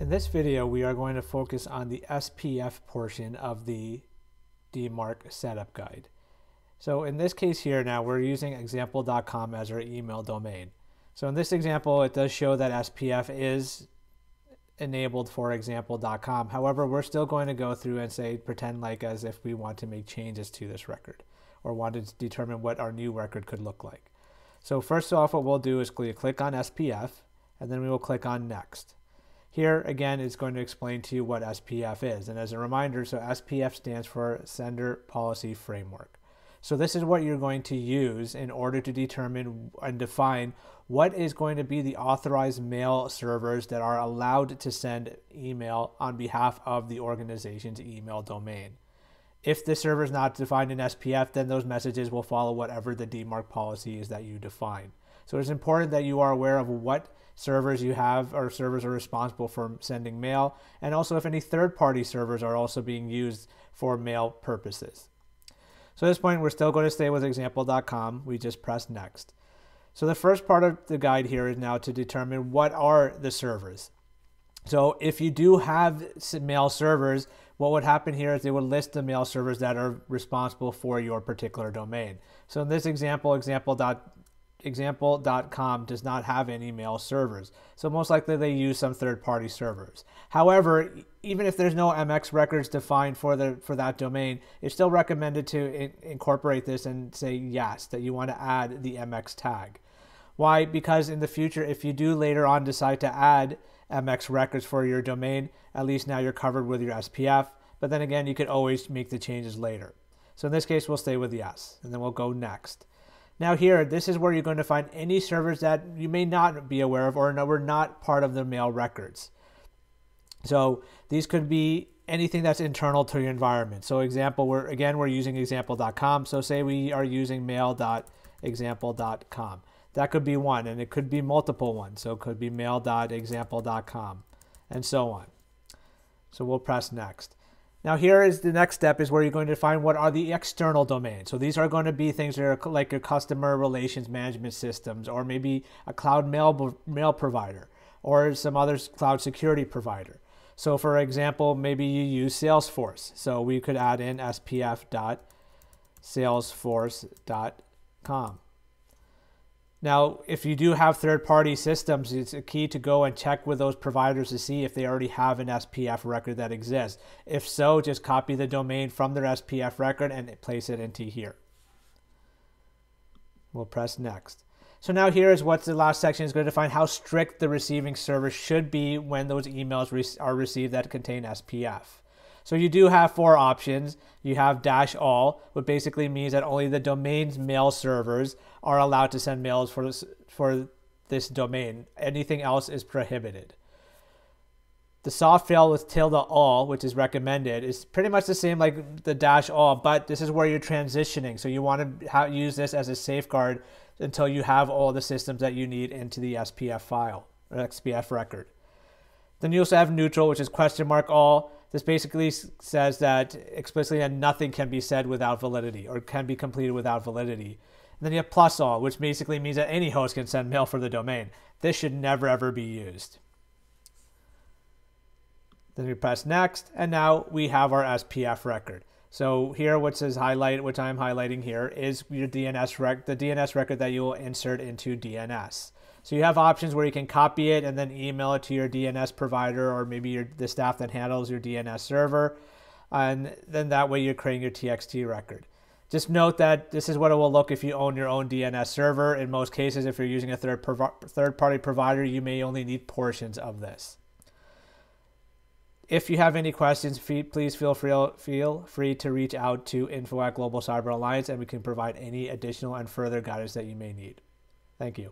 In this video, we are going to focus on the SPF portion of the DMARC setup guide. So in this case here now, we're using example.com as our email domain. So in this example, it does show that SPF is enabled for example.com. However, we're still going to go through and say, pretend like as if we want to make changes to this record or want to determine what our new record could look like. So first off, what we'll do is click on SPF and then we will click on next. Here again, it's going to explain to you what SPF is. And as a reminder, so SPF stands for Sender Policy Framework. So this is what you're going to use in order to determine and define what is going to be the authorized mail servers that are allowed to send email on behalf of the organization's email domain. If the server is not defined in SPF, then those messages will follow whatever the DMARC policy is that you define. So it's important that you are aware of what servers you have or servers are responsible for sending mail, and also if any third party servers are also being used for mail purposes. So at this point, we're still going to stay with example.com. We just press next. So the first part of the guide here is now to determine what are the servers. So if you do have mail servers, what would happen here is they would list the mail servers that are responsible for your particular domain. So in this example, example.com example.com does not have any mail servers. So most likely they use some third-party servers. However, even if there's no MX records defined for the for that domain, it's still recommended to in, incorporate this and say yes that you want to add the MX tag. Why? Because in the future if you do later on decide to add MX records for your domain, at least now you're covered with your SPF, but then again you could always make the changes later. So in this case we'll stay with yes and then we'll go next. Now here, this is where you're going to find any servers that you may not be aware of or that were not part of the mail records. So these could be anything that's internal to your environment. So example, we're again, we're using example.com. So say we are using mail.example.com. That could be one, and it could be multiple ones. So it could be mail.example.com and so on. So we'll press next. Now here is the next step is where you're going to find what are the external domains. So these are going to be things that are like your customer relations management systems or maybe a cloud mail, mail provider or some other cloud security provider. So for example, maybe you use Salesforce. So we could add in spf.salesforce.com. Now, if you do have third party systems, it's a key to go and check with those providers to see if they already have an SPF record that exists. If so, just copy the domain from their SPF record and place it into here. We'll press next. So now here is what the last section is going to define how strict the receiving server should be when those emails are received that contain SPF. So you do have four options. You have dash all, which basically means that only the domain's mail servers are allowed to send mails for this, for this domain. Anything else is prohibited. The soft fail with tilde all, which is recommended, is pretty much the same like the dash all, but this is where you're transitioning. So you want to use this as a safeguard until you have all the systems that you need into the SPF file or SPF record. Then you also have neutral, which is question mark all. This basically says that explicitly that nothing can be said without validity or can be completed without validity. And then you have plus all, which basically means that any host can send mail for the domain. This should never ever be used. Then we press next, and now we have our SPF record. So here, what says highlight, which I'm highlighting here, is your DNS rec, the DNS record that you will insert into DNS. So you have options where you can copy it and then email it to your DNS provider or maybe your, the staff that handles your DNS server. And then that way you're creating your TXT record. Just note that this is what it will look if you own your own DNS server. In most cases, if you're using a third, third party provider, you may only need portions of this. If you have any questions, please feel free, feel free to reach out to info at Global Cyber Alliance and we can provide any additional and further guidance that you may need. Thank you.